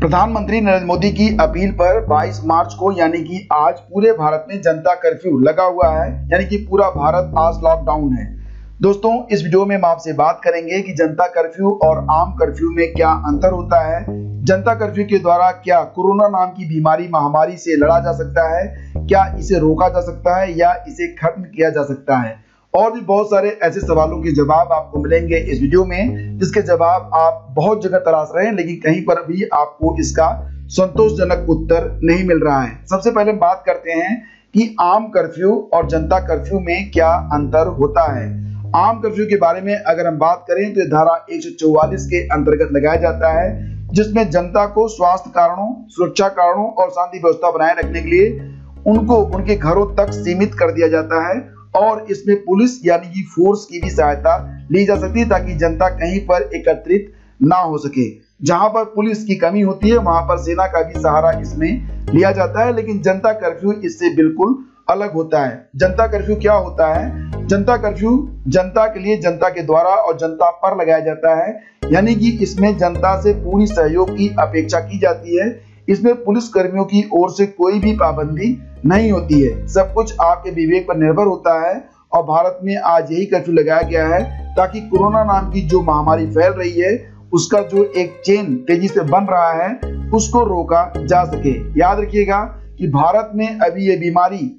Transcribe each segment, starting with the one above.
प्रधानमंत्री नरेंद्र मोदी की अपील पर 22 मार्च को, यानी कि आज पूरे भारत में जनता कर्फ्यू लगा हुआ है, यानी कि पूरा भारत आज लॉकडाउन है। दोस्तों, इस वीडियो में हम आपसे बात करेंगे कि जनता कर्फ्यू और आम कर्फ्यू में क्या अंतर होता है, जनता कर्फ्यू के द्वारा क्या कोरोना नाम की बीमारी महामारी से लड़ा जा सकता है, क्या इसे रोका जा सकता है या इसे खत्म किया जा सकता है। और भी बहुत सारे ऐसे सवालों के जवाब आपको मिलेंगे इस वीडियो में, जिसके जवाब आप बहुत जगह तलाश रहे हैं, लेकिन कहीं पर भी आपको इसका संतोषजनक उत्तर नहीं मिल रहा है। सबसे पहले बात करते हैं कि आम कर्फ्यू और जनता कर्फ्यू में क्या अंतर होता है। आम कर्फ्यू के बारे में अगर हम बात करें तो धारा एक सौ चौवालिस के अंतर्गत लगाया जाता है, जिसमें जनता को स्वास्थ्य कारणों, सुरक्षा कारणों और शांति व्यवस्था बनाए रखने के लिए उनको, उनके घरों तक सीमित कर दिया जाता है। और इसमें पुलिस यानी कि फोर्स की भी सहायता ली जा सकती है ताकि जनता कहीं पर एकत्रित ना हो सके। जहाँ पर पुलिस की कमी होती है, वहाँ पर सेना का भी सहारा इसमें लिया जाता है, लेकिन जनता कर्फ्यू इससे बिल्कुल अलग होता है। जनता कर्फ्यू क्या होता है? जनता कर्फ्यू जनता के लिए जनता के द्वारा और जनता पर लगाया जाता है। यानी कि इसमें जनता से पूरी सहयोग की अपेक्षा की जाती है। इसमें पुलिस कर्मियों की ओर से कोई भी पाबंदी नहीं होती है। सब कुछ आपके विवेक पर निर्भर होता है और भारत में आज यही कर्फ्यू लगाया गया है ताकि कोरोना नाम की जो महामारी फैल रही है, उसका जो एक चेन तेज़ी से बन रहा है, उसको रोका जा सके। याद रखिएगा कि भारत में अभी ये बीमारी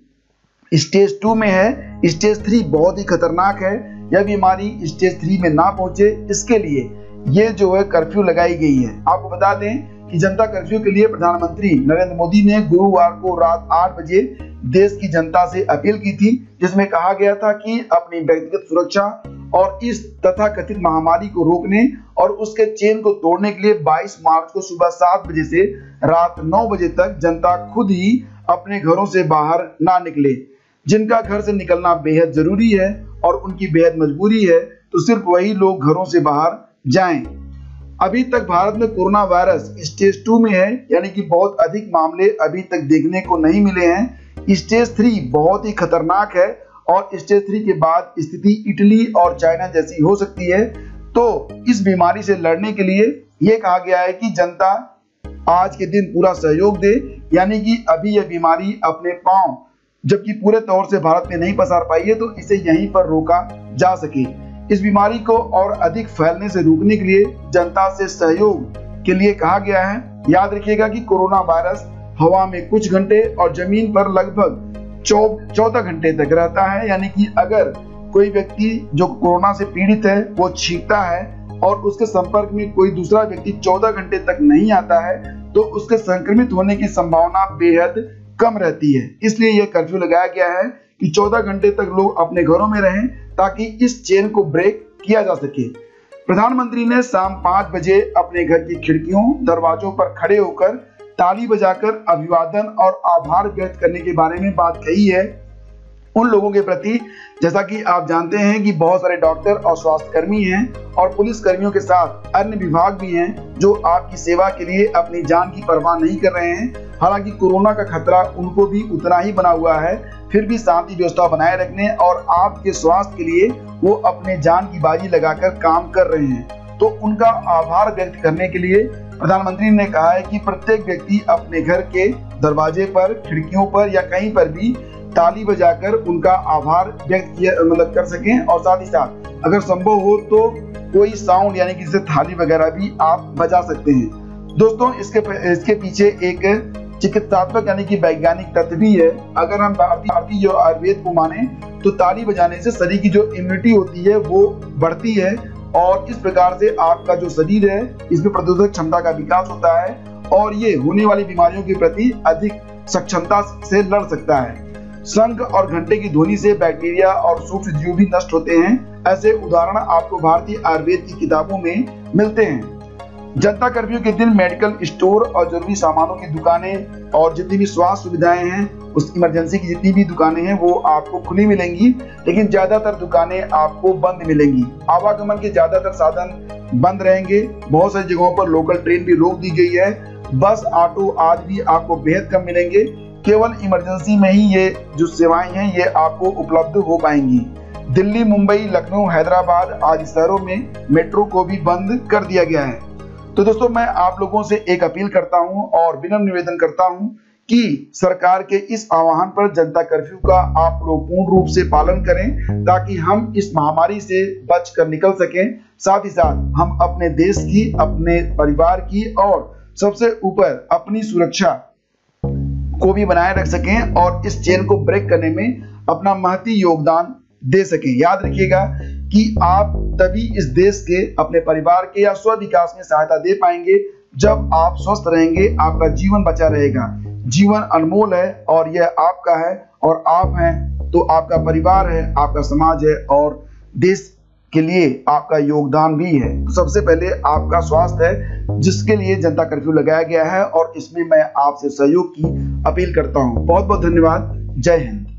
स्टेज टू में है। स्टेज थ्री बहुत ही खतरनाक है। यह बीमारी स्टेज थ्री में ना पहुँचे इसके लिए ये जो है कर्फ्यू लगाई गई है। आपको बता दें कि जनता कर्फ्यू के लिए प्रधानमंत्री नरेंद्र मोदी ने गुरुवार को रात आठ बजे देश की जनता से अपील की थी, जिसमें कहा गया था कि अपनी व्यक्तिगत सुरक्षा और इस तथा कथित महामारी को रोकने और उसके चेन को तोड़ने के लिए 22 मार्च को सुबह सात बजे से रात नौ बजे तक जनता खुद ही अपने घरों से बाहर ना निकले। जिनका घर से निकलना बेहद ज़रूरी है और उनकी बेहद मजबूरी है तो सिर्फ़ वही लोग घरों से बाहर जाएँ। अभी तक भारत में कोरोना वायरस स्टेज टू में है, यानी कि बहुत अधिक मामले अभी तक देखने को नहीं मिले हैं। स्टेज थ्री बहुत ही खतरनाक है और स्टेज थ्री के बाद स्थिति इटली और चाइना जैसी हो सकती है। तो इस बीमारी से लड़ने के लिए ये कहा गया है कि जनता आज के दिन पूरा सहयोग दे, यानी कि अभी यह बीमारी अपने पाँव, जबकि पूरे तौर से भारत में नहीं पसार पाई है तो इसे यहीं पर रोका जा सके। इस बीमारी को और अधिक फैलने से रोकने के लिए जनता से सहयोग के लिए कहा गया है। याद रखिएगा कि कोरोना वायरस हवा में कुछ घंटे और ज़मीन पर लगभग चौदह घंटे तक रहता है। यानी कि अगर कोई व्यक्ति जो कोरोना से पीड़ित है, वो छींकता है और उसके संपर्क में कोई दूसरा व्यक्ति 14 घंटे तक नहीं आता है तो उसके संक्रमित होने की संभावना बेहद कम रहती है। इसलिए यह कर्फ्यू लगाया गया है कि 14 घंटे तक लोग अपने घरों में रहें ताकि इस चेन को ब्रेक किया जा सके। प्रधानमंत्री ने शाम पाँच बजे अपने घर की खिड़कियों, दरवाजों पर खड़े होकर ताली बजाकर अभिवादन और आभार व्यक्त करने के बारे में बात कही है। उन लोगों के प्रति, जैसा कि आप जानते हैं कि बहुत सारे डॉक्टर और स्वास्थ्य कर्मी हैं और पुलिस कर्मियों के साथ अन्य विभाग भी हैं जो आपकी सेवा के लिए अपनी जान की परवाह नहीं कर रहे हैं। हालाँकि कोरोना का खतरा उनको भी उतना ही बना हुआ है, फिर भी शांति व्यवस्था बनाए रखने और आपके स्वास्थ्य के लिए वो अपने जान की बाजी लगाकर काम कर रहे हैं। तो उनका आभार व्यक्त करने के लिए प्रधानमंत्री ने कहा है कि प्रत्येक व्यक्ति अपने घर के दरवाजे पर, खिड़कियों पर या कहीं पर भी ताली बजाकर उनका आभार व्यक्त किया मतलब कर सकें और साथ ही साथ अगर संभव हो तो कोई साउंड यानी कि जैसे थाली वगैरह भी आप बजा सकते हैं। दोस्तों, इसके इसके पीछे एक चिकित्सात्मक यानी कि वैज्ञानिक तत्व भी है। अगर हम भारतीय जो आयुर्वेद को माने तो ताली बजाने से शरीर की जो इम्यूनिटी होती है, वो बढ़ती है और इस प्रकार से आपका जो शरीर है, इसमें प्रतिरोधक क्षमता का विकास होता है। और ये होने वाली बीमारियों के प्रति अधिक सक्षमता से लड़ सकता है। शंख और घंटे की ध्वनि से बैक्टीरिया और सूक्ष्म जीव भी नष्ट होते हैं, ऐसे उदाहरण आपको भारतीय आयुर्वेद की किताबों में मिलते हैं। जनता कर्फ्यू के दिन मेडिकल स्टोर और ज़रूरी सामानों की दुकानें और जितनी भी स्वास्थ्य सुविधाएँ हैं, उस इमरजेंसी की जितनी भी दुकानें हैं, वो आपको खुली मिलेंगी, लेकिन ज़्यादातर दुकानें आपको बंद मिलेंगी। आवागमन के ज़्यादातर साधन बंद रहेंगे। बहुत सारी जगहों पर लोकल ट्रेन भी रोक दी गई है। बस, ऑटो आज भी आपको बेहद कम मिलेंगे। केवल इमरजेंसी में ही ये जो सेवाएँ हैं, ये आपको उपलब्ध हो पाएँगी। दिल्ली, मुंबई, लखनऊ, हैदराबाद आदि शहरों में मेट्रो को भी बंद कर दिया गया है। तो दोस्तों, मैं आप लोगों से एक अपील करता हूँ और विनम्र निवेदन करता हूँ कि सरकार के इस आह्वान पर जनता कर्फ्यू का आप लोग पूर्ण रूप से पालन करें, ताकि हम इस महामारी से बच कर निकल सकें। साथ ही साथ हम अपने देश की, अपने परिवार की और सबसे ऊपर अपनी सुरक्षा को भी बनाए रख सकें और इस चेन को ब्रेक करने में अपना महती योगदान दे सकें। याद रखिएगा कि आप तभी इस देश के अपने परिवार के या स्व विकास में सहायता दे पाएँगे जब आप स्वस्थ रहेंगे, आपका जीवन बचा रहेगा। जीवन अनमोल है और यह आपका है और आप हैं तो आपका परिवार है, आपका समाज है और देश के लिए आपका योगदान भी है। सबसे पहले आपका स्वास्थ्य है, जिसके लिए जनता कर्फ्यू लगाया गया है और इसमें मैं आपसे सहयोग की अपील करता हूँ। बहुत बहुत धन्यवाद। जय हिंद।